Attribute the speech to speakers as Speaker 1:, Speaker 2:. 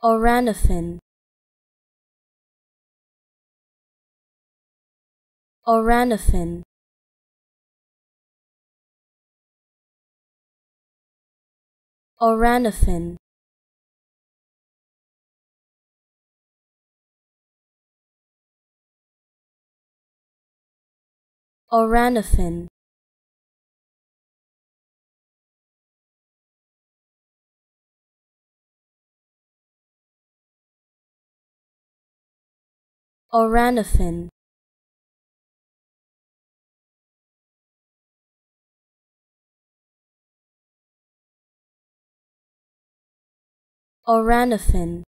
Speaker 1: Oranophine Oranophine Oranophine Oranophine Oranophine Oranophine